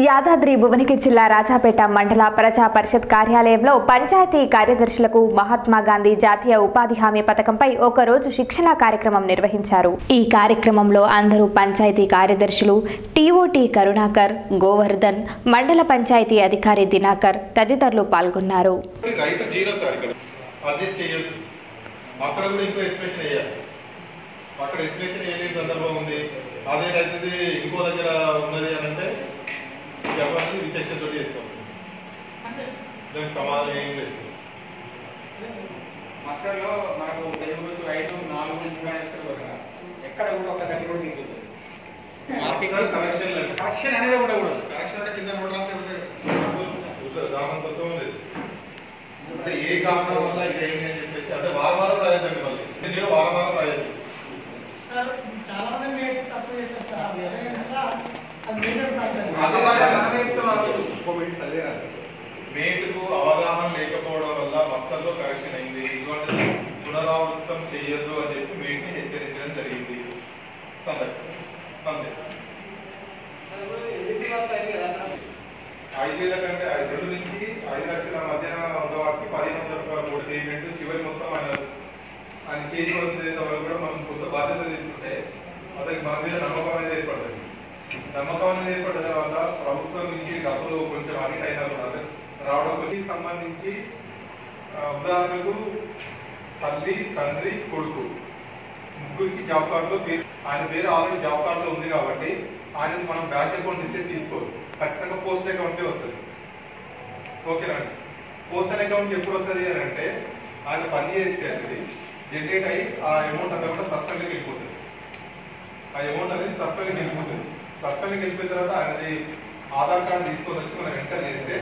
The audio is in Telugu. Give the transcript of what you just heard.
యాదాద్రి భువనగిరి జిల్లా రాజాపేట మండల ప్రజా పరిషత్ కార్యాలయంలో పంచాయతీ కార్యదర్శులకు మహాత్మా గాంధీ జాతీయ ఉపాధి హామీ పథకంపై ఒకరోజు శిక్షణ కార్యక్రమం నిర్వహించారు. ఈ కార్యక్రమంలో అందరూ పంచాయతీ కార్యదర్శులు టీఓటీ కరుణాకర్ గోవర్ధన్ మండల పంచాయతీ అధికారి దినాకర్ తదితరులు పాల్గొన్నారు. అక్కడ కూడా ఇంకో వేయాలి. అక్కడ వేయలేని సందర్భం ఉంది. అదే రైతుది ఇంకో దగ్గర ఉన్నది అని విచక్షణ తోటి చేసుకోవాలి దానికి సమాధానం ఏం లేదు. మక్కల్లో మనకు తెలుగు ఐదు నాలుగు. ఎక్కడ కూడా ఒక గది కూడా దిగుతుంది కరెక్షన్ అనేది ఉండకూడదు. కనెక్షన్ అంటే కింద నోట్ రాసే రాహం తత్వం లేదు. అంటే ఏ కారణం వల్ల ఇది ఏంటి అని చెప్పేసి అంటే వారం వారం రాయొద్దండి మళ్ళీ. నేను వారం వారం రాయొద్దు. చాలా మంది చేస్తారు మేటుకు అవగాహన లేకపోవడం వల్ల మస్తల్లో కరెక్షన్ అయింది. ఇటువంటి పునరావృతం చేయొద్దు అని చెప్పి మేట్ని హెచ్చరించడం జరిగింది. ఐదు వేల కంటే ఐదు రెండు నుంచి ఐదు లక్షల మధ్య ఉన్న వాటికి పదిహేను వందల రూపాయల మూడు పేమెంట్ చివరి మొత్తం ఆయన ఆయన చేతి వదిలేంత వరకు కూడా మనం కొంత బాధ్యత తీసుకుంటే అతనికి మన మీద నమ్మకం అనేది ఏర్పడుతుంది నమ్మకం అనేది ఏర్పడిన తర్వాత ప్రభుత్వం నుంచి డబ్బులు కొంచెం అడిట్ అయినా కూడా రావడం సంబంధించి ఉదాహరణకు తల్లి తండ్రి కొడుకు. ముగ్గురికి జాబ్ కార్డులో పేరు ఆయన పేరు ఆల్రెడీ జాబ్ కార్డులో ఉంది కాబట్టి ఆయన మనం బ్యాంక్ అకౌంట్ ఇస్తే తీసుకోరు. ఖచ్చితంగా పోస్ట్ అకౌంటే వస్తుంది. ఓకేనా? పోస్టల్ అకౌంట్ ఎప్పుడు వస్తుంది అని అంటే ఆయన పని చేస్తే అనేది జనరేట్ అయ్యి ఆ అమౌంట్ అంతా కూడా సస్పెండ్కి వెళ్ళిపోతుంది. ఆ అమౌంట్ అనేది సస్పెండ్కి వెళ్ళిపోతుంది సస్పెండ్కి వెళ్ళిపోయిన తర్వాత ఆయనది ఆధార్ కార్డు తీసుకొని వచ్చి మనం ఎంటర్ చేస్తే